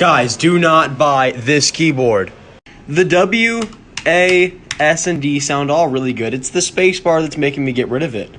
Guys, do not buy this keyboard. The W, A, S, and D sound all really good. It's the spacebar that's making me get rid of it.